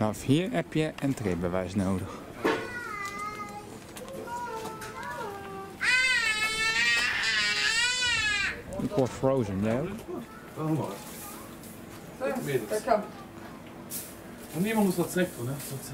Vanaf hier heb je entreebewijs nodig. Ik hoor Frozen, jij ook? Daar kan. En niemand moet wat zeggen, hè? Dat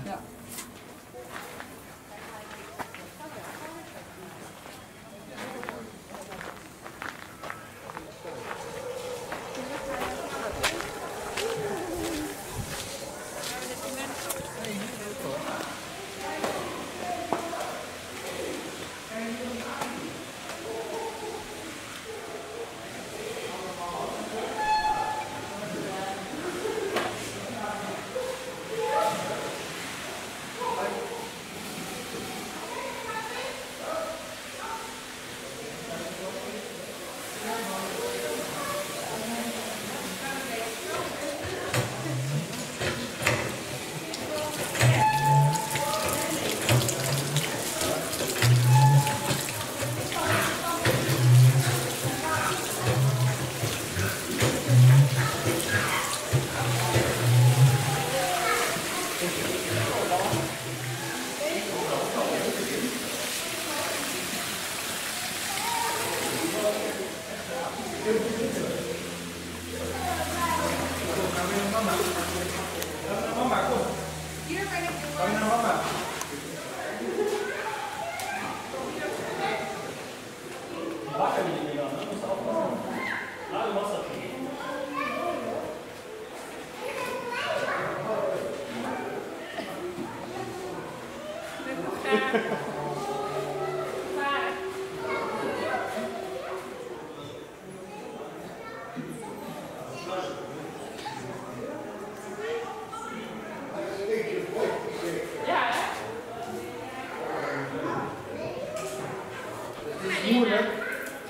moeilijk.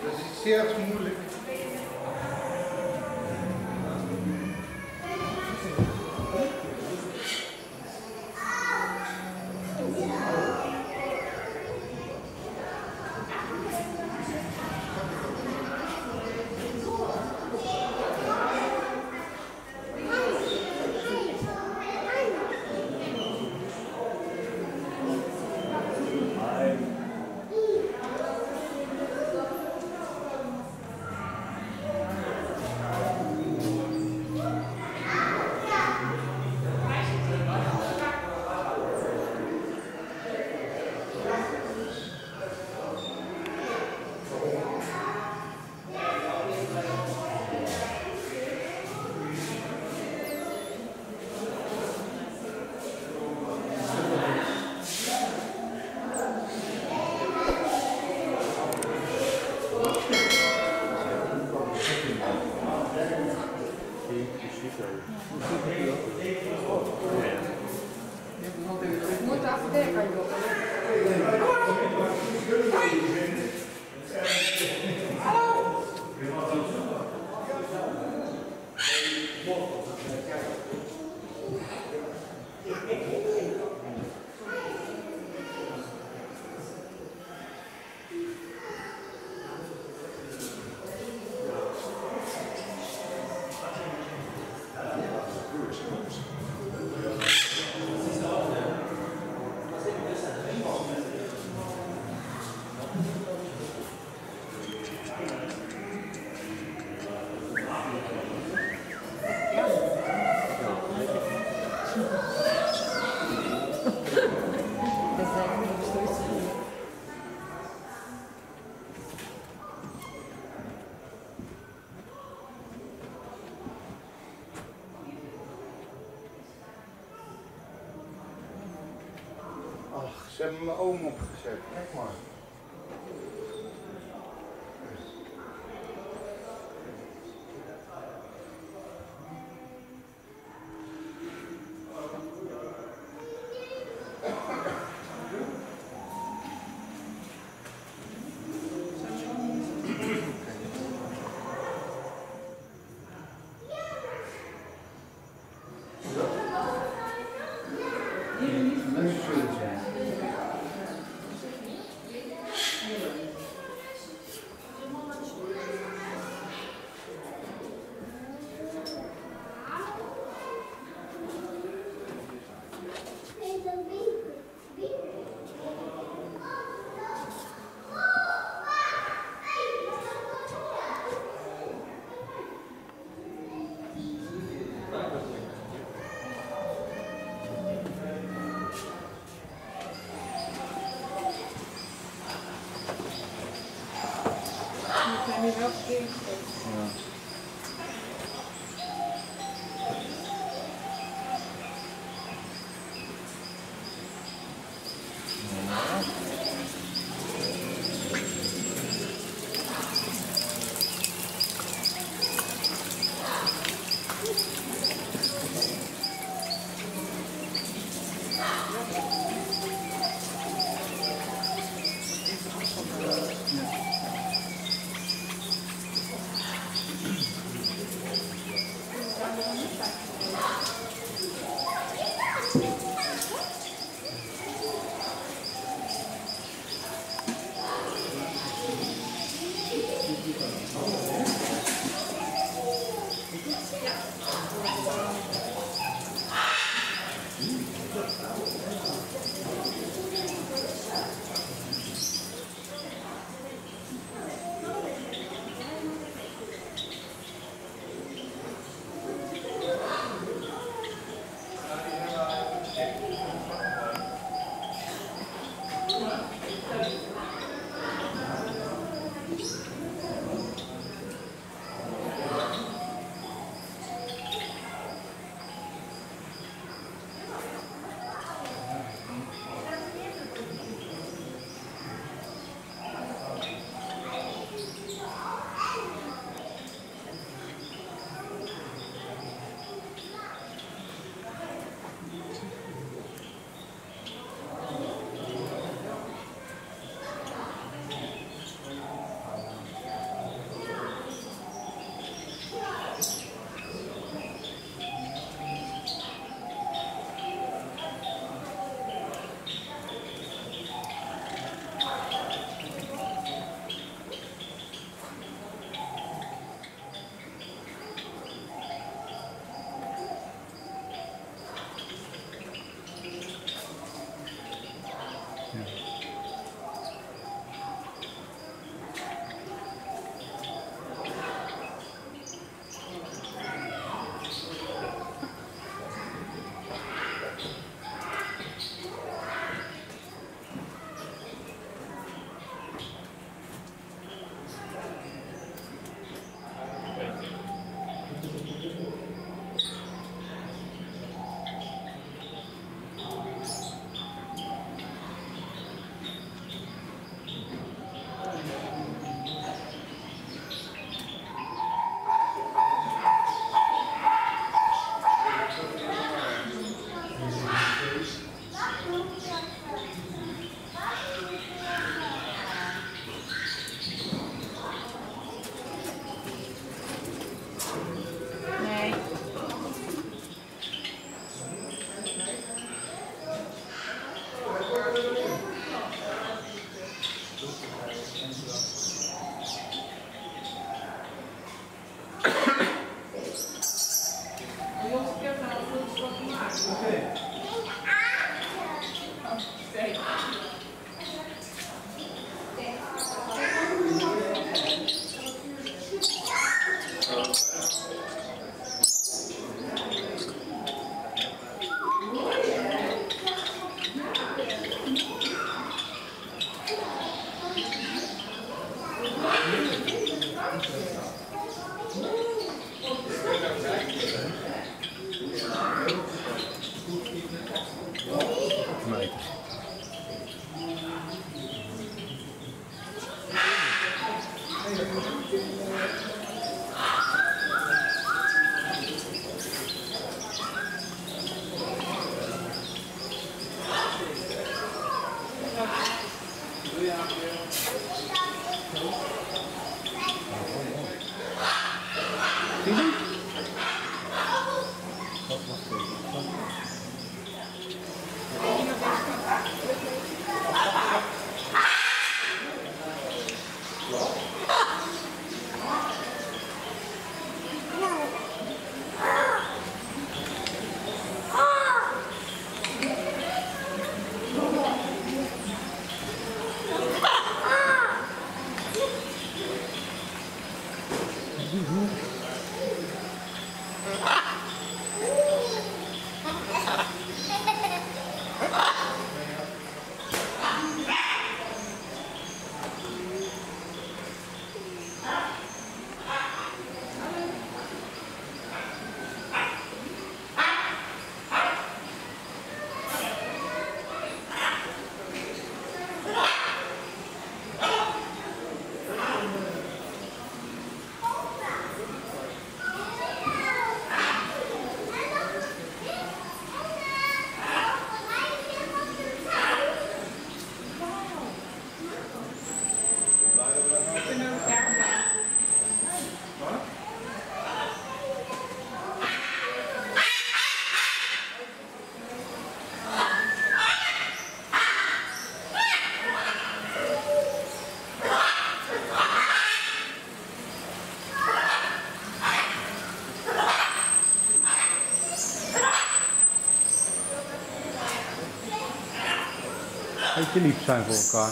Dat is zeer moeilijk. Ze hebben mijn oom opgezet. Kijk maar. Je Kim ipsen volkaa.